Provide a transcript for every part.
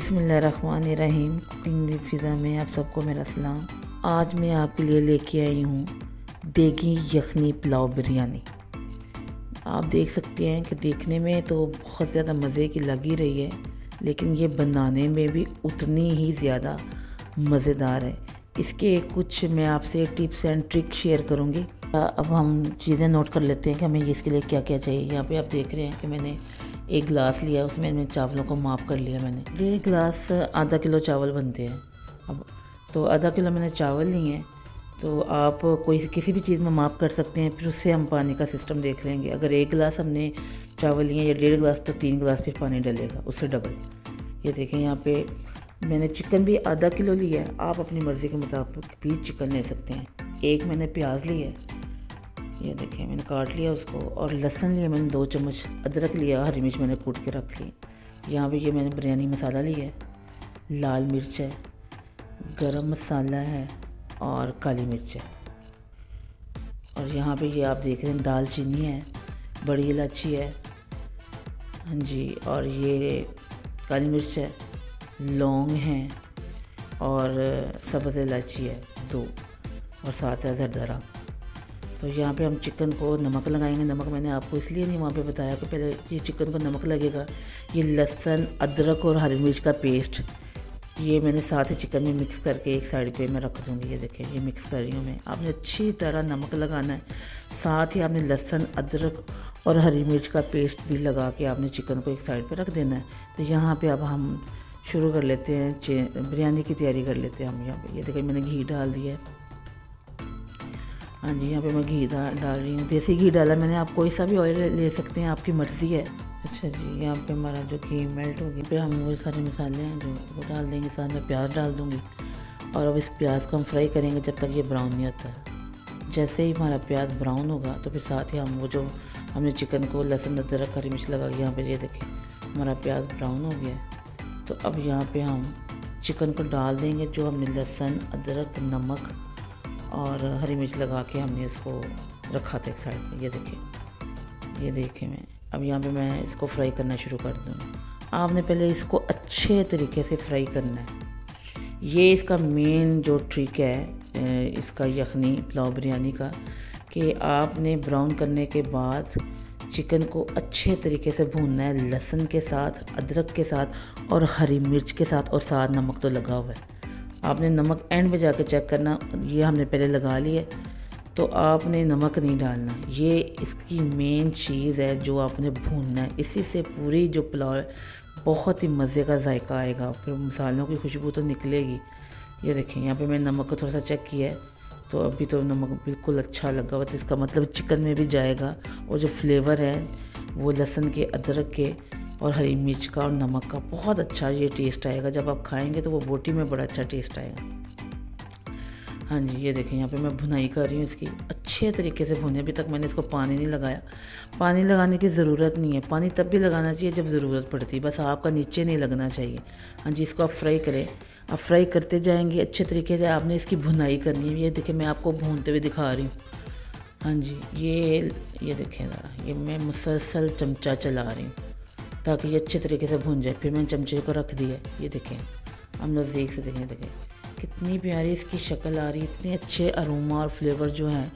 बिसमीम कुकिंग फिज़ा में आप सबको मेरा सलाम। आज मैं आपके लिए लेके आई हूँ देगी यखनी पुलाव बिरयानी। आप देख सकते हैं कि देखने में तो बहुत ज़्यादा मज़े की लग ही रही है, लेकिन ये बनाने में भी उतनी ही ज़्यादा मज़ेदार है। इसके कुछ मैं आपसे टिप्स एंड ट्रिक शेयर करूँगी। अब हम चीज़ें नोट कर लेते हैं कि हमें इसके लिए क्या क्या चाहिए। यहाँ पे आप देख रहे हैं कि मैंने एक गिलास लिया, उसमें मैंने चावलों को माप कर लिया मैंने। ये गिलास आधा किलो चावल बनते हैं। अब तो आधा किलो मैंने चावल लिए हैं तो आप कोई किसी भी चीज़ में माप कर सकते हैं, फिर उससे हम पानी का सिस्टम देख लेंगे। अगर एक गिलास हमने चावल लिए या डेढ़ गिलास तो तीन गिलास फिर पानी डलेगा, उससे डबल ये देखें यहाँ पे, मैंने चिकन भी आधा किलो लिया है, आप अपनी मर्ज़ी के मुताबिक भी चिकन ले सकते हैं। एक मैंने प्याज लिया है ये देखिए मैंने काट लिया उसको और लहसुन लिया मैंने दो चम्मच, अदरक लिया, हरी मिर्च मैंने कूट के रख ली। यहाँ पे ये मैंने बिरयानी मसाला लिया है। लाल मिर्च है, गरम मसाला है और काली मिर्च है। और यहाँ पे ये आप देख रहे हैं दाल चीनी है, बड़ी इलायची है हाँ जी, और ये काली मिर्च है, लौंग है और सब्ज़ इलायची है दो और साथ है जरदरा तो यहाँ पे हम चिकन को नमक लगाएँगे। नमक मैंने आपको इसलिए नहीं वहाँ पे बताया कि पहले ये चिकन को नमक लगेगा। ये लहसुन, अदरक और हरी मिर्च का पेस्ट, ये मैंने साथ ही चिकन में मिक्स करके एक साइड पे मैं रख दूँगी। ये देखें ये मिक्स कर रही हूँ मैं। आपने अच्छी तरह नमक लगाना है। साथ ही आपने लहसुन, अदरक और हरी मिर्च का पेस्ट भी लगा के आपने चिकन को एक साइड पर रख देना है। तो यहाँ पर अब हम शुरू कर लेते हैं। बिरयानी की तैयारी कर लेते हैं हम यहाँ पे। ये देखें मैंने घी डाल दिया है। हाँ जी, यहाँ पे मैं घी डाल रही हूँ। देसी घी डाला मैंने, आप कोई सा भी ऑयल ले सकते हैं, आपकी मर्ज़ी है। अच्छा जी, यहाँ पे हमारा जो घी मेल्ट होगी फिर हम वो सारे मसाले हैं जो, वो डाल देंगे, साथ में प्याज डाल दूँगी। और अब इस प्याज को हम फ्राई करेंगे जब तक ये ब्राउन नहीं आता। जैसे ही हमारा प्याज ब्राउन होगा तो फिर साथ ही हम वो जो हमने चिकन को लहसुन, अदरक, हरी मिर्च लगा यहाँ पर ये देखें, हमारा प्याज ब्राउन हो गया। तो अब यहाँ पर हम चिकन को डाल देंगे, जो हमने लहसुन, अदरक, नमक और हरी मिर्च लगा के हमने इसको रखा था एक साइड में, ये देखिए, ये देखे मैं। अब यहाँ पे मैं इसको फ्राई करना शुरू कर दूँगी आपने पहले इसको अच्छे तरीके से फ्राई करना है। ये इसका मेन जो ट्रिक है इसका यखनी, पुलाव बिरयानी का, कि आपने ब्राउन करने के बाद चिकन को अच्छे तरीके से भूनना है, लहसुन के साथ, अदरक के साथ और हरी मिर्च के साथ, और साथ नमक तो लगा हुआ है। आपने नमक एंड में जाकर चेक करना, ये हमने पहले लगा लिया तो आपने नमक नहीं डालना। ये इसकी मेन चीज़ है जो आपने भूनना है। इसी से पूरी जो पुलाव है, बहुत ही मज़े का जायका आएगा फिर मसालों की खुशबू तो निकलेगी। ये देखें, यहाँ पे मैंने नमक को थोड़ा सा चेक किया है तो अभी तो नमक बिल्कुल अच्छा लगा हुआ तो इसका मतलब चिकन में भी जाएगा, और जो फ्लेवर है, वो लहसुन के, अदरक के और हरी मिर्च का और नमक का बहुत अच्छा ये टेस्ट आएगा। जब आप खाएँगे तो वो बोटी में बड़ा अच्छा टेस्ट आएगा। हाँ जी, ये देखें यहाँ पे मैं भुनाई कर रही हूँ इसकी। अच्छे तरीके से भुने, अभी तक मैंने इसको पानी नहीं लगाया। पानी लगाने की ज़रूरत नहीं है। पानी तब भी लगाना चाहिए जब ज़रूरत पड़ती है। बस आपका नीचे नहीं लगना चाहिए। हाँ जी, इसको आप फ्राई करें। आप फ्राई करते जाएँगे, अच्छे तरीके से आपने इसकी भुनाई करनी है। ये देखें मैं आपको भूनते हुए दिखा रही हूँ। हाँ जी, ये ये देखें ये मैं मुसलसल चमचा चला रही हूँ। ताकि ये अच्छे तरीके से भुन जाए। फिर मैंने चमचे को रख दिया ये देखें। हम नज़दीक से देखें देखें। कितनी प्यारी इसकी शक्ल आ रही है। इतने अच्छे अरोमा और फ्लेवर जो हैं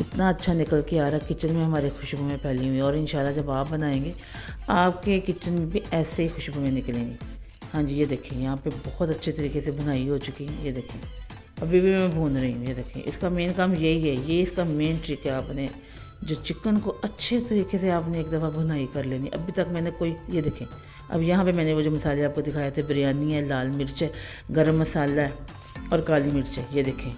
इतना अच्छा निकल के आ रहा है। किचन में हमारे खुशबुएँ फैली हुई और इन जब आप बनाएँगे, आपके किचन में भी ऐसे ही खुशबुएँ निकलेंगी। हाँ जी, ये देखें। यहाँ पे बहुत अच्छे तरीके से बुनाई हो चुकी है। ये देखें। अभी भी मैं भून रही हूँ। ये देखें। इसका मेन काम यही है। ये इसका मेन ट्रिक है आपने। जो चिकन को अच्छे तरीके से आपने एक दफ़ा भुनाई कर लेनी। अभी तक मैंने कोई, ये देखें, अब यहाँ पे मैंने वो जो मसाले आपको दिखाए थे, बिरयानी है, लाल मिर्च है, गर्म मसाला है और काली मिर्च है, ये देखें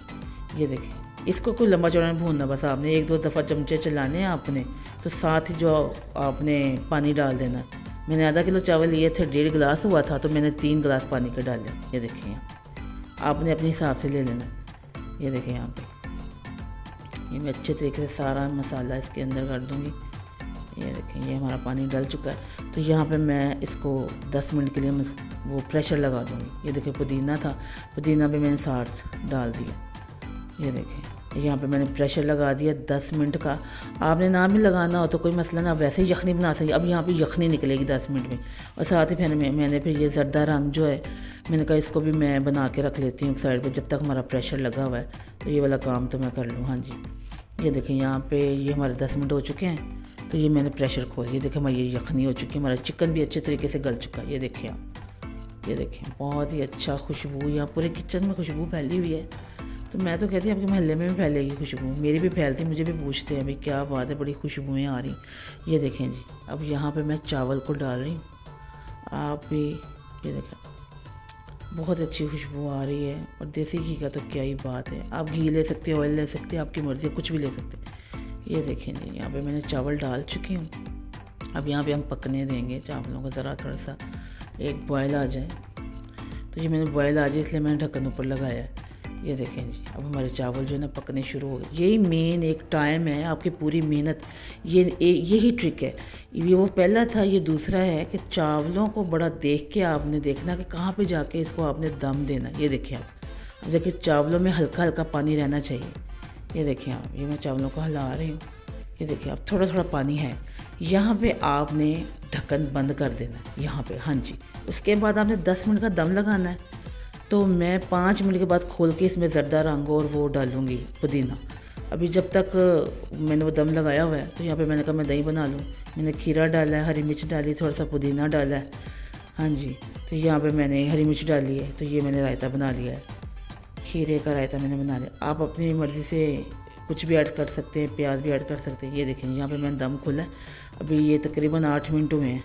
ये देखें। इसको कोई लंबा चौड़ा भूनना, बस आपने एक दो दफ़ा चमचे चलाने हैं आपने तो साथ ही जो आपने पानी डाल देना। मैंने आधा किलो चावल लिए थे, डेढ़ गिलास हुआ था तो मैंने तीन गिलास पानी के डाले ये देखें आपने अपने हिसाब से ले लेना। ये देखें यहाँ पे। ये मैं अच्छे तरीके से सारा मसाला इसके अंदर कर दूँगी। ये देखें ये हमारा पानी डल चुका है। तो यहाँ पे मैं इसको 10 मिनट के लिए वो प्रेशर लगा दूँगी। ये देखें पुदीना था। पुदीना भी मैंने साथ डाल दिया। ये देखें यहाँ पे मैंने प्रेशर लगा दिया दस मिनट का। आपने ना भी लगाना हो तो कोई मसला ना वैसे ही यखनी बना सकती अब यहाँ पे यखनी निकलेगी दस मिनट में। और साथ ही फिर मैं, मैंने फिर ये जर्दा रंग जो है मैंने कहा इसको भी मैं बना के रख लेती हूँ एक साइड पर जब तक हमारा प्रेशर लगा हुआ है। तो ये वाला काम तो मैं कर लूँ। हाँ जी। ये देखें यहाँ पर ये हमारे दस मिनट हो चुके हैं तो ये मैंने प्रेशर खोल, ये देखें हमारी ये यखनी हो चुकी है, हमारा चिकन भी अच्छे तरीके से गल चुका है, ये देखें आप, ये देखें बहुत ही अच्छा खुशबू, यहाँ पूरे किचन में खुशबू फैली हुई है तो मैं तो कहती हूँ आपके महल्ले में भी फैलेगी खुशबू, मेरी भी फैलती, मुझे भी पूछते हैं भाई क्या बात है, बड़ी खुशबुएँ आ रही, ये देखें जी, अब यहाँ पे मैं चावल को डाल रही हूँ, आप भी, ये देखें बहुत अच्छी खुशबू आ रही है और देसी घी का तो क्या ही बात है। आप घी ले सकते हैं ऑयल ले सकते हैं, आपकी मर्ज़ी कुछ भी ले सकते हैं। ये देखें जी यहाँ पे मैंने चावल डाल चुकी हूँ। अब यहाँ पे हम पकने देंगे चावलों को, ज़रा थोड़ा सा एक बॉयल आ जाए। तो ये मैंने बॉयल आ जाए, इसलिए मैंने ढक्कन ऊपर लगाया है। ये देखें जी, अब हमारे चावल जो है ना पकने शुरू हो गए। यही मेन एक टाइम है आपकी पूरी मेहनत। ये यही ट्रिक है। ये वो पहला था, ये दूसरा है कि चावलों को बड़ा देख के आपने देखना कि कहाँ पे जाके इसको आपने दम देना। ये देखें आप। अब देखिए, चावलों में हल्का हल्का पानी रहना चाहिए। ये देखें आप, ये मैं चावलों को हिला रही हूँ। ये देखिए आप थोड़ा थोड़ा पानी है। यहाँ पे आपने ढक्कन बंद कर देना, यहाँ पे। हाँ जी। उसके बाद आपने 10 मिनट का दम लगाना है। तो मैं पाँच मिनट के बाद खोल के इसमें ज़रदा रंग और वो डालूँगी, पुदीना। अभी जब तक, मैंने वो दम लगाया हुआ है तो यहाँ पे मैंने कहा मैं दही बना लूँ। मैंने खीरा डाला है, हरी मिर्च डाली थोड़ा सा पुदीना डाला है। हाँ जी तो यहाँ पे मैंने हरी मिर्च डाली है तो ये मैंने रायता बना लिया है। खीरे का रायता मैंने बना लिया। आप अपनी मर्ज़ी से कुछ भी ऐड कर सकते हैं, प्याज भी ऐड कर सकते हैं, ये देखें, यहाँ पे मैंने दम खोला है। अभी ये तकरीबन आठ मिनट हुए हैं।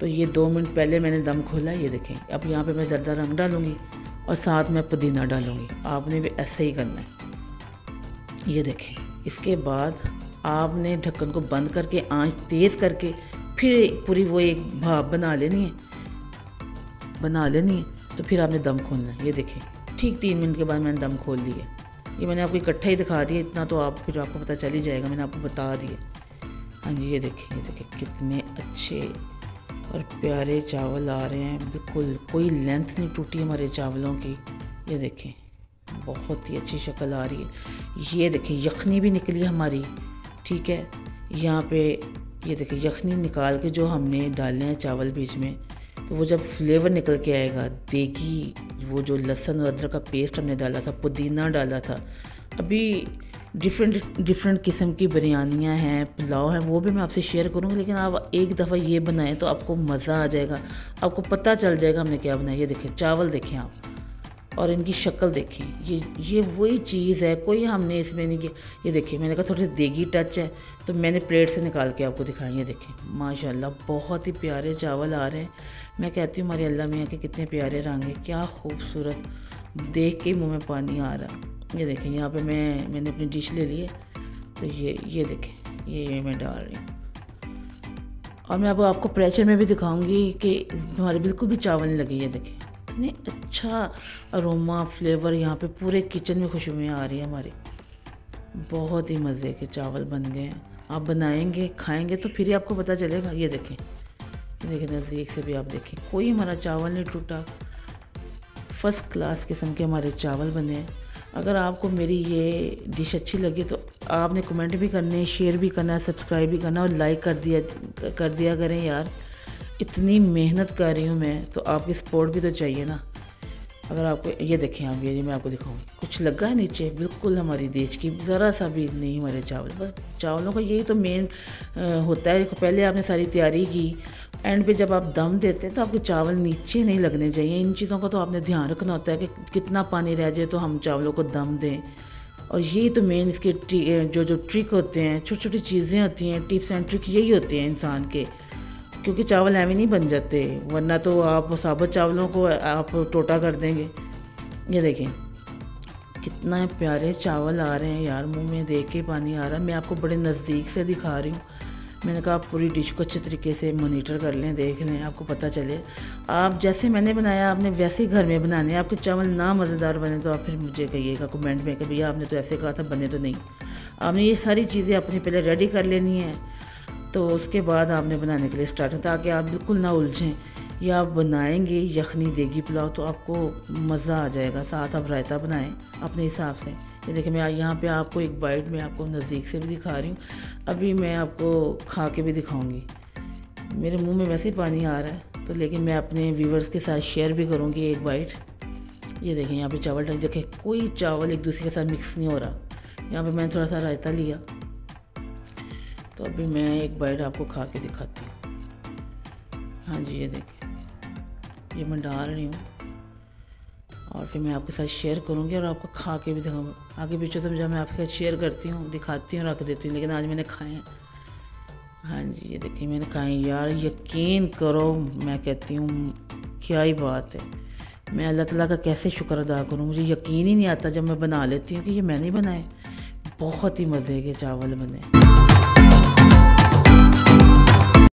तो ये दो मिनट पहले मैंने दम खोला, ये देखें। अब यहाँ पे मैं ज़रदा रंग डालूँगी और साथ में पुदीना डालूँगी। आपने भी ऐसे ही करना है। ये देखें, इसके बाद आपने ढक्कन को बंद करके, आँच तेज़ करके फिर पूरी वो एक भाप बना लेनी है। बना लेनी है तो फिर आपने दम खोलना है। ये देखें, ठीक तीन मिनट के बाद मैंने दम खोल दिए ये मैंने आपको इकट्ठा ही दिखा दिया, इतना तो आप, फिर आपको पता चल ही जाएगा, मैंने आपको बता दिया। हाँ जी, ये देखें ये देखें, कितने अच्छे और प्यारे चावल आ रहे हैं, बिल्कुल, कोई लेंथ नहीं टूटी हमारे चावलों की। ये देखें, बहुत ही अच्छी शक्ल आ रही है। ये देखें, यखनी भी निकली हमारी, ठीक है? यहाँ पे, ये देखें, यखनी निकाल के जो हमने डाले हैं चावल बीच में तो वो जब फ्लेवर निकल के आएगा, देगी, वो जो लहसुन और अदरक का पेस्ट हमने डाला था, पुदीना डाला था, अभी डिफरेंट डिफरेंट किस्म की बिरयानियाँ हैं, पुलाव हैं, वो भी मैं आपसे शेयर करूँगी, लेकिन आप एक दफ़ा ये बनाएँ तो आपको मज़ा आ जाएगा। आपको पता चल जाएगा हमने क्या बनाया। ये देखें, चावल देखें आप, और इनकी शक्ल देखें। ये ये वही चीज़ है, कोई हमने इसमें नहीं किया। ये देखिए मैंने कहा थोड़ी देगी टच है तो मैंने प्लेट से निकाल के आपको दिखाया। ये देखें, माशाल्लाह, बहुत ही प्यारे चावल आ रहे हैं। मैं कहती हूँ हमारे अल्लाह मियाँ के कितने प्यारे रंग हैं, क्या खूबसूरत, देख के मुँह में पानी आ रहा। ये देखें, यहाँ पे मैं, मैंने अपनी डिश ले ली है। तो ये ये देखें, ये ये मैं डाल रही हूँ। और मैं अब आपको प्रेशर में भी दिखाऊँगी कि हमारे बिल्कुल भी चावल नहीं लगी, ये देखें। इतने अच्छा अरोमा, फ्लेवर यहाँ पे पूरे किचन में खुशबुएँ आ रही है हमारी। बहुत ही मज़े के चावल बन गए आप बनाएँगे, खाएँगे तो फिर ही आपको पता चलेगा। ये देखें देखें, नज़दीक से भी आप देखें। कोई हमारा चावल नहीं टूटा। फ़र्स्ट क्लास किस्म के हमारे चावल बने हैं। अगर आपको मेरी ये डिश अच्छी लगी तो आपने कमेंट भी करने शेयर भी करना सब्सक्राइब भी करना और लाइक कर दिया कर दिया करें यार। इतनी मेहनत कर रही हूँ मैं तो आपकी सपोर्ट भी तो चाहिए ना। अगर आपको, ये देखें आप, ये मैं आपको दिखाऊँगी कुछ लगा है नीचे? बिल्कुल हमारी देश की, ज़रा सा भी नहीं हमारे चावल। बस चावलों का यही तो मेन होता है। पहले आपने सारी तैयारी की एंड पे जब आप दम देते हैं तो आपके चावल नीचे नहीं लगने चाहिए। इन चीज़ों का तो आपने ध्यान रखना होता है कि कितना पानी रह जाए तो हम चावलों को दम दें। और यही तो मेन इसके जो जो ट्रिक होते हैं छोटी छोटी चीज़ें होती हैं टिप्स एंड ट्रिक यही होते हैं इंसान के। क्योंकि चावल एवं नहीं बन जाते, वरना तो आप साबुत चावलों को आप टोटा कर देंगे। ये देखें कितना प्यारे चावल आ रहे हैं यार, मुँह में देख के पानी आ रहा है। मैं आपको बड़े नज़दीक से दिखा रही हूँ। मैंने कहा, आप पूरी डिश को अच्छे तरीके से मोनीटर कर लें देख लें आपको पता चले। आप जैसे मैंने बनाया, आपने वैसे ही घर में बनाने आपके चावल ना मज़ेदार बने तो आप फिर मुझे कहिएगा कमेंट में कि भैया, आपने तो ऐसे कहा था, बने तो नहीं। आपने ये सारी चीज़ें अपनी पहले रेडी कर लेनी है तो उसके बाद आपने बनाने के लिए स्टार्ट ताकि आप बिल्कुल ना उलझें। या आप बनाएँगे यखनी देगी पुलाव तो आपको मज़ा आ जाएगा। साथ आप रायता बनाएँ, अपने हिसाब से। ये देखिए, मैं यहाँ पे आपको एक बाइट में आपको नज़दीक से भी दिखा रही हूँ। अभी मैं आपको खा के भी दिखाऊँगी। मेरे मुँह में वैसे ही पानी आ रहा है तो लेकिन मैं अपने व्यूवर्स के साथ शेयर भी करूँगी एक बाइट ये देखें यहाँ पे चावल डाल देखें कोई चावल एक दूसरे के साथ मिक्स नहीं हो रहा। यहाँ पे मैंने थोड़ा सा रायता लिया। तो अभी मैं एक बाइट आपको खा के दिखाती हूँ। हाँ जी, ये देखें ये मैं डाल रही हूँ। और फिर मैं आपके साथ शेयर करूँगी और आपको खा के भी दिखाऊँगी। आगे पीछे तो जब मैं आपके साथ शेयर करती हूँ, दिखाती हूँ रख देती हूँ, लेकिन आज मैंने खाए हैं। हाँ जी, ये देखिए, मैंने खाए यार, यकीन करो, मैं कहती हूँ, क्या ही बात है। मैं अल्लाह ताला का कैसे शुक्र अदा करूँ? मुझे यकीन ही नहीं आता जब मैं बना लेती हूँ कि ये मैंने ही बनाए। बहुत ही मज़े के चावल बने।